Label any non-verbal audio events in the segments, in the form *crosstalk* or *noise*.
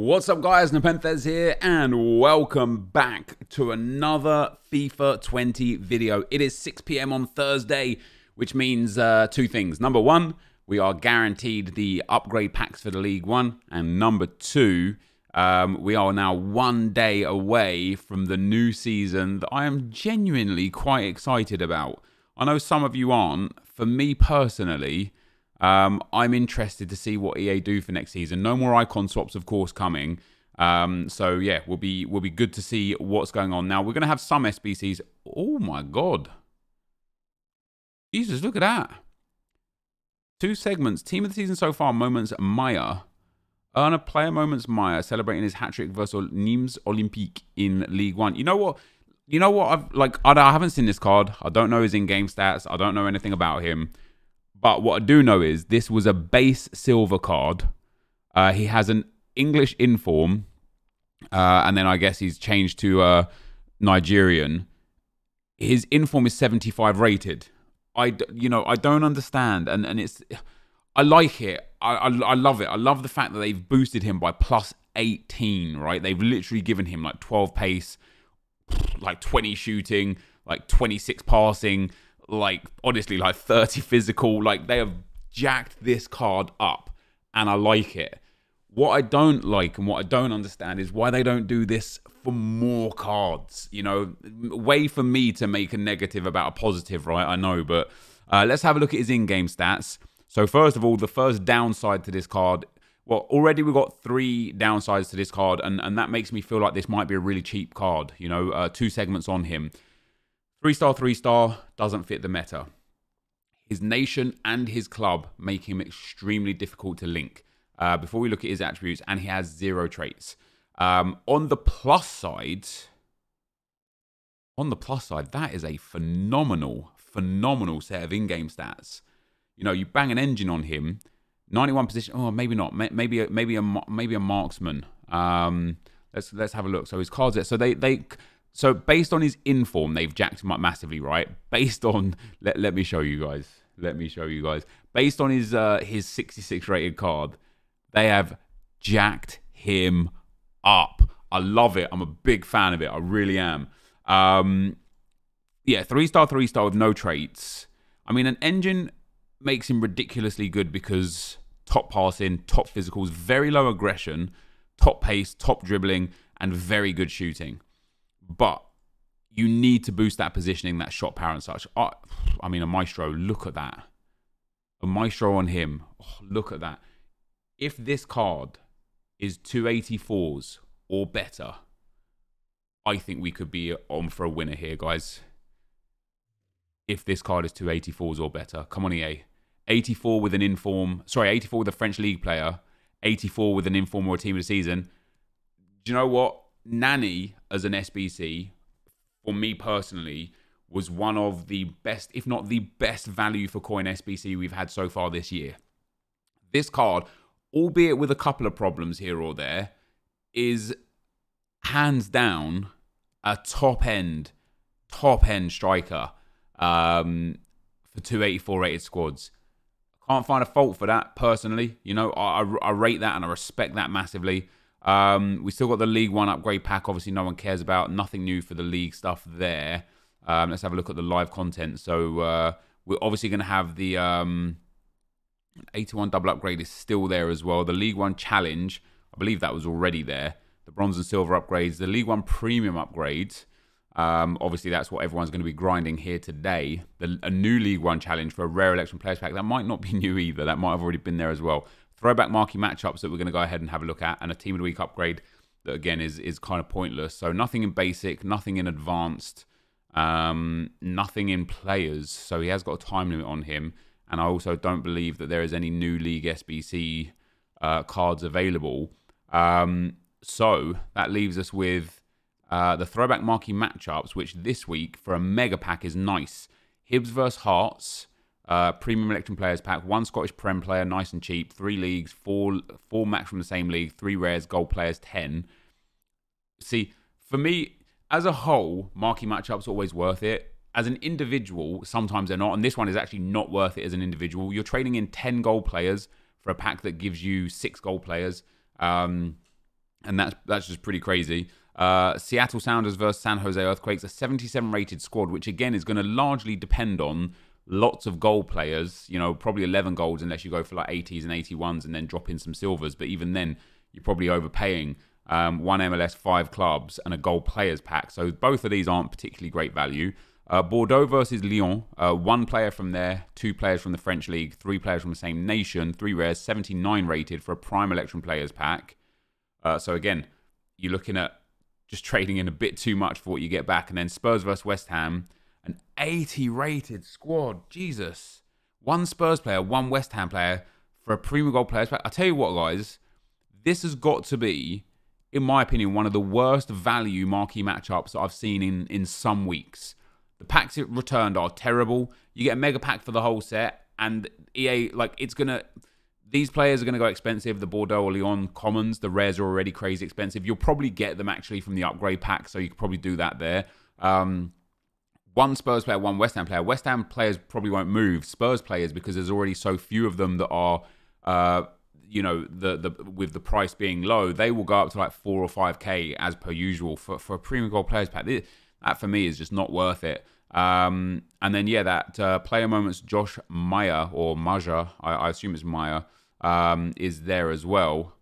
What's up guys, Nepenthez here and welcome back to another FIFA 20 video. It is 6pm on Thursday, which means uh, two things. Number one, we are guaranteed the upgrade packs for the League One. And number two, um, we are now one day away from the new season that I am genuinely quite excited about. I know some of you aren't. For me personally, um, I'm interested to see what EA do for next season. No more icon swaps, of course, coming. Um, so yeah, we'll be we'll be good to see what's going on. Now we're gonna have some SBCs. Oh my god, Jesus, look at that! Two segments. Team of the season so far. Moments Maja. Earn a player moments Maja celebrating his hat trick versus Nimes Olympique in League One. You know what? You know what? I've like I, I haven't seen this card. I don't know his in-game stats. I don't know anything about him. But what I do know is this was a base silver card. Uh, he has an English inform, uh, and then I guess he's changed to uh, Nigerian. His inform is 75 rated. I, you know, I don't understand, and and it's, I like it. I, I, I love it. I love the fact that they've boosted him by plus 18. Right, they've literally given him like 12 pace, like 20 shooting, like 26 passing like honestly like 30 physical like they have jacked this card up and i like it. What i don't like and what i don't understand is why they don't do this for more cards you know? Way for me to make a negative about a positive right? I know but uh, let's have a look at his in-game stats. So first of all the first downside to this card well already we've got three downsides to this card and, and that makes me feel like this might be a really cheap card you know? Uh, two segments on him Three star, three star doesn't fit the meta. His nation and his club make him extremely difficult to link. Uh, before we look at his attributes, and he has zero traits. Um, on the plus side, on the plus side, that is a phenomenal, phenomenal set of in-game stats. You know, you bang an engine on him, 91 position. Oh, maybe not. Maybe maybe a maybe a marksman. Um, let's let's have a look. So his cards. So they they so based on his inform, they've jacked him up massively, right? Based on *laughs* let, let me show you guys. Let me show you guys. Based on his uh his 66 rated card, they have jacked him up. I love it. I'm a big fan of it. I really am. Um yeah, three star, three star with no traits. I mean, an engine makes him ridiculously good because top passing, top physicals, very low aggression, top pace, top dribbling, and very good shooting. But you need to boost that positioning, that shot power and such. I, I mean, a Maestro, look at that. A Maestro on him. Oh, look at that. If this card is 284s or better, I think we could be on for a winner here, guys. If this card is 284s or better. Come on, EA. 84 with an inform. Sorry, 84 with a French league player. 84 with an inform or a team of the season. Do you know what? Nani as an SBC, for me personally, was one of the best, if not the best value for coin SBC we've had so far this year. This card, albeit with a couple of problems here or there, is hands down a top end, top end striker um, for 284 rated squads. Can't find a fault for that personally. You know, I, I rate that and I respect that massively. Um, we still got the League One upgrade pack. Obviously, no one cares about. Nothing new for the league stuff there. Um, let's have a look at the live content. So uh, we're obviously going to have the um, 81 double upgrade is still there as well. The League One challenge, I believe that was already there. The bronze and silver upgrades, the League One premium upgrades. Um, obviously, that's what everyone's going to be grinding here today. The, a new League One challenge for a rare electrum players pack. That might not be *laughs* new either. That might have already been there as well throwback marquee matchups that we're going to go ahead and have a look at, and a team of the week upgrade that again is is kind of pointless. So nothing in basic, nothing in advanced, um, nothing in players. So he has got a time limit on him, and I also don't believe that there is any new league SBC uh, cards available. Um, so that leaves us with uh, the throwback marquee matchups, which this week for a mega pack is nice. Hibs versus Hearts. Uh, premium electrum players pack, one Scottish Prem player, nice and cheap, three leagues, four four max from the same league, three rares, gold players, ten. See, for me, as a whole, marquee matchups are always worth it. As an individual, sometimes they're not, and this one is actually not worth it as an individual. You're trading in ten gold players for a pack that gives you six gold players. Um, and that's that's just pretty crazy. Uh, Seattle Sounders versus San Jose Earthquakes, a 77 rated squad, which again is going to largely depend on lots of goal players. You know, probably 11 goals unless you go for like 80s and 81s and then drop in some silvers. But even then, you're probably overpaying. Um, one MLS, five clubs, and a goal players pack. So both of these aren't particularly great value. Uh, Bordeaux versus Lyon, uh, one player from there, two players from the French league, three players from the same nation, three rares, 79 rated for a prime electrum players pack. Uh, so again, you're looking at just *laughs* trading in a bit too much for what you get back. And then Spurs versus West Ham, an 80 rated squad. Jesus. One Spurs player, one West Ham player for a Premier Gold Players pack. I tell you what, guys, this has got to be, in my opinion, one of the worst value marquee matchups that I've seen in, in some weeks. The packs it returned are terrible. You get a mega pack for the whole set, and EA, like, it's going to. These players are going to go expensive. The Bordeaux or Lyon commons, the rares are already crazy expensive. You'll probably get them actually from the upgrade pack, so you could probably do that there. Um, one Spurs player, one West Ham player. West Ham players probably won't move. Spurs players because there's already so few of them that are, uh, you know, the the with the price being low, they will go up to like four or five k as per usual for for a premium gold players pack. That for me is just not worth it. Um, and then yeah, that uh, player moments Josh Meyer or Maja, I, I assume it's Meyer, um, is there as well.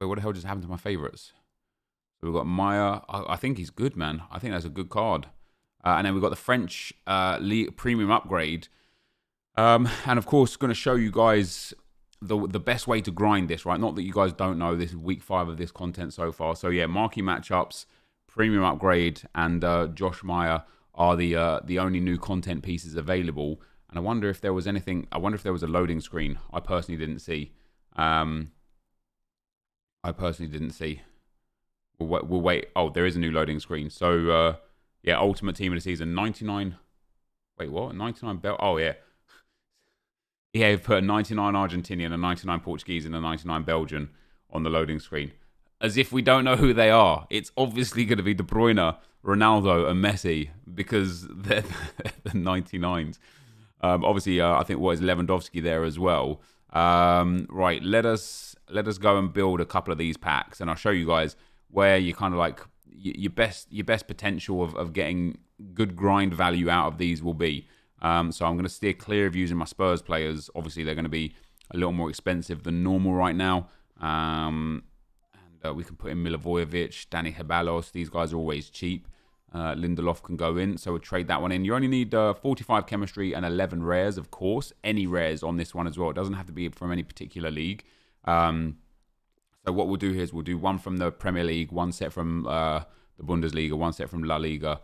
Wait, what the hell just happened to my favorites? We've got Meyer. I, I think he's good, man. I think that's a good card. Uh, and then we've got the French uh, premium upgrade. Um, and of course, going to show you guys the the best way to grind this, right? Not that you guys don't know. This is week five of this content so far. So yeah, marquee matchups, premium upgrade, and uh, Josh Meyer are the uh, the only new content pieces available. And I wonder if there was anything. I wonder if there was a loading screen. I personally didn't see. Um, I personally didn't see. We'll wait, we'll wait. Oh, there is a new loading screen. So uh, yeah, ultimate team of the season. 99. Wait, what? 99 belt. Oh, yeah. *laughs* EA put a 99 Argentinian, a 99 Portuguese, and a 99 Belgian on the loading screen. As if we don't know who they are. It's obviously going to be De Bruyne, Ronaldo, and Messi because *laughs* they're the 99s. Um, obviously, uh, I think what is Lewandowski there as well. Um, right, let us let us go and build a couple of these packs, and I'll show you guys where you kind of like your best your best potential of, of getting good grind value out of these will be. Um, so I'm going to steer clear of using my Spurs players. Obviously, they're going to be a little more expensive than normal right now. Um, and uh, we can put in Milivojevic, Dani Ceballos. These guys are always cheap. Uh, Lindelof can go in, so we'll trade that one in. You only need uh, 45 chemistry and 11 rares, of course. Any rares on this one as well. It doesn't have to be from any particular league. Um, so what we'll do here is we'll do one from the Premier League, one set from uh, the Bundesliga, one set from La Liga,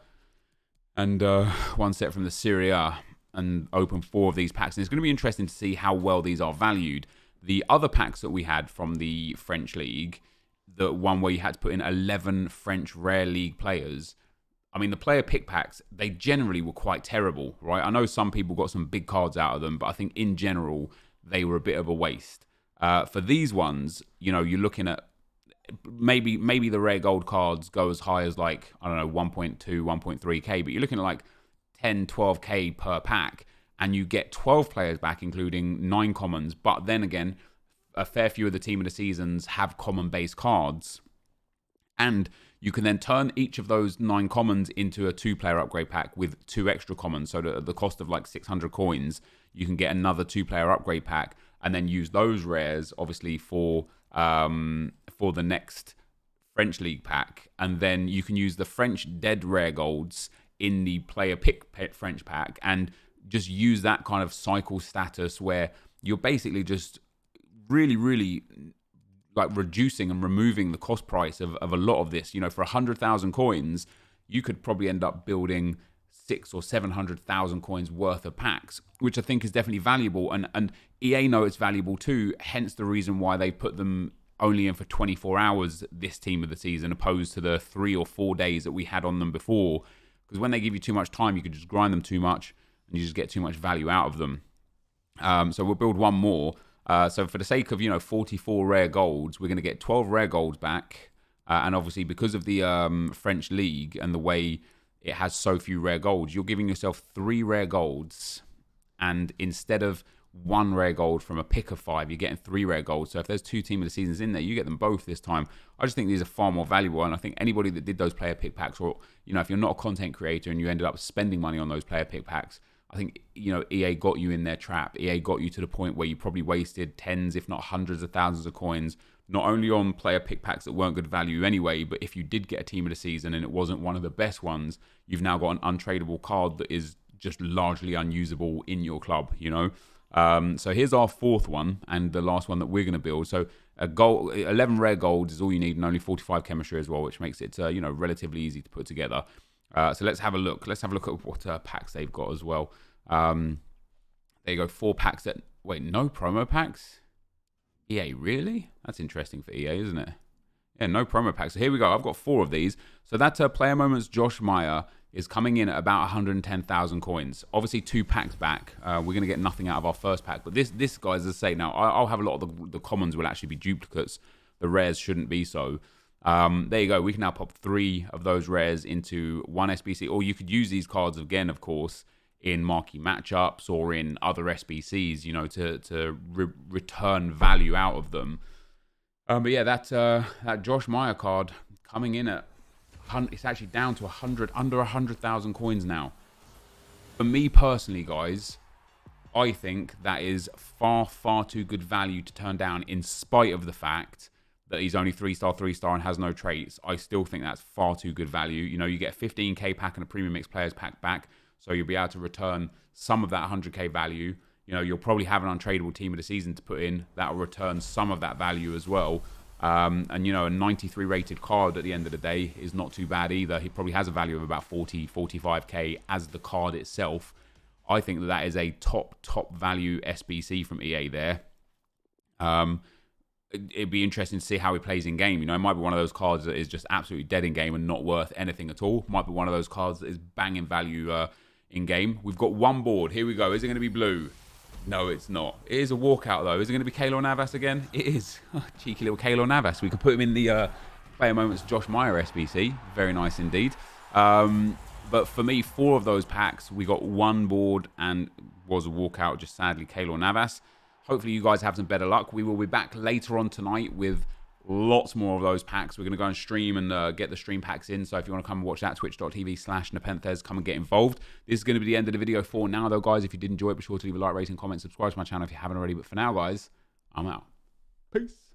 and uh, one set from the Serie A, and open four of these packs. And it's going to be interesting to see how well these are valued. The other packs that we had from the French League, the one where you had to put in 11 French Rare League players, I mean, the player pick packs, they generally were quite terrible, right? I know some people got some big cards out of them, but I think in general, they were a bit of a waste. Uh, for these ones, you know, you're looking at maybe maybe the rare gold cards go as high as like I don't know 1.2, 1.3k, but you're looking at like 10, 12k per pack, and you get 12 players back, including nine commons. But then again, a fair few of the team of the seasons have common base cards, and you can then turn each of those nine commons into a two-player upgrade pack with two extra commons. So at the cost of like 600 coins, you can get another two-player upgrade pack and then use those rares obviously for um, for the next French League pack, and then you can use the French dead rare golds in the player pick French pack, and just use that kind of cycle status where you're basically just really, really like reducing and removing the cost price of, of a lot of this. You know, for a hundred thousand coins, you could probably end up building six or seven hundred thousand coins worth of packs, which I think is definitely valuable. And and EA know it's valuable too. Hence the reason why they put them only in for 24 hours this team of the season, opposed to the three or four days that we had on them before. Because when they give you too much time, you could just grind them too much, and you just get too much value out of them. Um, so we'll build one more. Uh, so for the sake of you know 44 rare golds, we're going to get 12 rare golds back. Uh, and obviously because of the um, French league and the way it has so few rare golds. You're giving yourself three rare golds, and instead of one rare gold from a pick of five. You're getting three rare golds. So if there's two team of the seasons in there, you get them both this time. I just think these are far more valuable. And I think anybody that did those player pick packs, or you know, if you're not a content creator and you ended up spending money on those player pick packs, I think you know EA got you in their trap. EA got you to the point where you probably wasted tens, if not hundreds of thousands of coins, not only on player pick packs that weren't good value anyway, but if you did get a team of the season and it wasn't one of the best ones, you've now got an untradeable card that is just largely unusable in your club. You know. Um, so here's our fourth one and the last one that we're going to build. So a gold, 11 rare golds is all you need and only 45 chemistry as well, which makes it, uh, you know, relatively easy to put together. Uh, so let's have a look. Let's have a look at what uh, packs they've got as well. Um, there you go, four packs that. Wait, no promo packs? EA, really? That's interesting for EA, isn't it? Yeah, no promo pack. So here we go. I've got four of these. So that uh, Player Moments Josh Meyer is coming in at about 110,000 coins. Obviously, two packs back. Uh, we're going to get nothing out of our first pack. But this, this guys, as I say, now I'll have a lot of the, the commons will actually be duplicates. The rares shouldn't be so. Um, there you go. We can now pop three of those rares into one SBC, or you could use these cards again, of course, in marquee matchups or in other SBCs, you know, to to re return value out of them. Um, but yeah, that uh, that Josh Meyer card coming in at it's actually down to 100 under 100,000 coins now. For me personally, guys, I think that is far far too good value to turn down in spite of the fact that he's only three star, three star, and has no traits, I still think that's far too good value. You know, you get a 15k pack and a premium mix players pack back, so you'll be able to return some of that 100k value. You know, you'll probably have an untradeable team of the season to put in that will return some of that value as well. Um, and you know, a 93 rated card at the end of the day is not too bad either. He probably has a value of about 40, 45k as the card itself. I think that that is a top, top value SBC from EA there. Um, it'd be interesting to see how he plays in game. You know, it might be one of those cards that is just absolutely dead in game and not worth anything at all. Might be one of those cards that is banging value uh, in game. We've got one board. Here we go. Is it going to be blue? No, it's not. It is a walkout, though. Is it going to be Keylor Navas again? It is. *laughs* cheeky little Keylor Navas. We could put him in the uh, player moments Josh Meyer SBC. Very nice indeed. Um, but for me, four of those packs, we got one board and was a walkout, just sadly, Keylor Navas. Hopefully you guys have some better luck. We will be back later on tonight with lots more of those packs. We're going to go and stream and uh, get the stream packs in. So if you want to come and watch that, twitch.tv slash Nepenthez, come and get involved. This is going to be the end of the video for now, though, guys. If you did enjoy it, be sure to leave a like, rating, comment, subscribe to my channel if you haven't already. But for now, guys, I'm out. Peace.